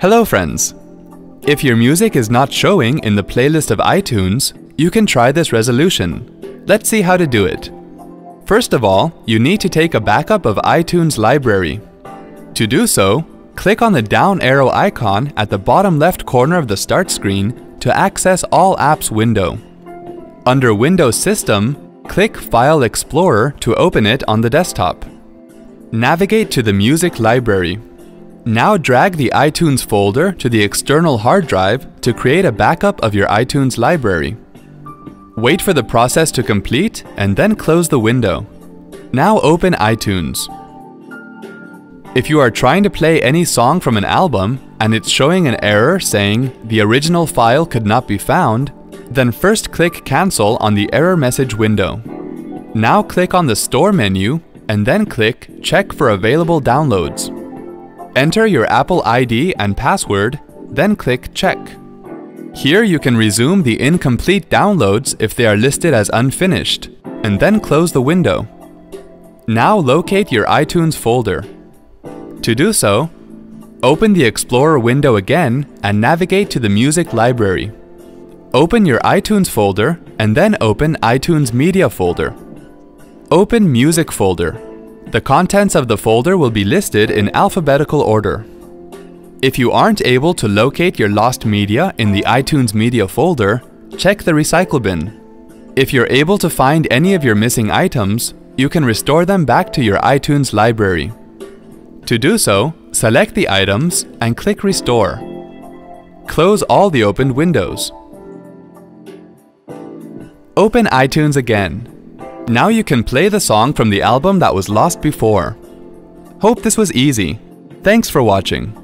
Hello friends! If your music is not showing in the playlist of iTunes, you can try this resolution. Let's see how to do it. First of all, you need to take a backup of iTunes library. To do so, click on the down arrow icon at the bottom left corner of the start screen to access All Apps window. Under Windows System, click File Explorer to open it on the desktop. Navigate to the Music library. Now drag the iTunes folder to the external hard drive to create a backup of your iTunes library. Wait for the process to complete and then close the window. Now open iTunes. If you are trying to play any song from an album and it's showing an error saying the original file could not be found, then first click Cancel on the error message window. Now click on the Store menu and then click Check for available downloads. Enter your Apple ID and password, then click Check. Here you can resume the incomplete downloads if they are listed as unfinished, and then close the window. Now locate your iTunes folder. To do so, open the Explorer window again and navigate to the Music library. Open your iTunes folder and then open iTunes Media folder. Open Music folder the contents of the folder will be listed in alphabetical order. If you aren't able to locate your lost media in the iTunes Media folder, check the recycle bin. If you're able to find any of your missing items, you can restore them back to your iTunes library. To do so, select the items and click Restore. Close all the opened windows. Open iTunes again now you can play the song from the album that was lost before. Hope this was easy. Thanks for watching.